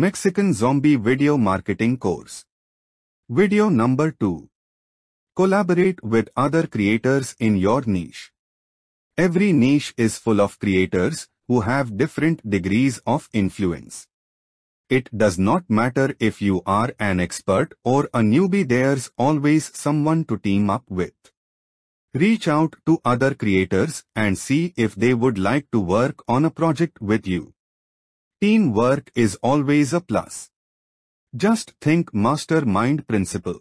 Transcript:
Mexican Zombie Video Marketing Course. Video number 2. Collaborate with other creators in your niche. Every niche is full of creators who have different degrees of influence. It does not matter if you are an expert or a newbie there's always someone to team up with. Reach out to other creators and see if they would like to work on a project with you. Teamwork is always a plus. Just think mastermind principle.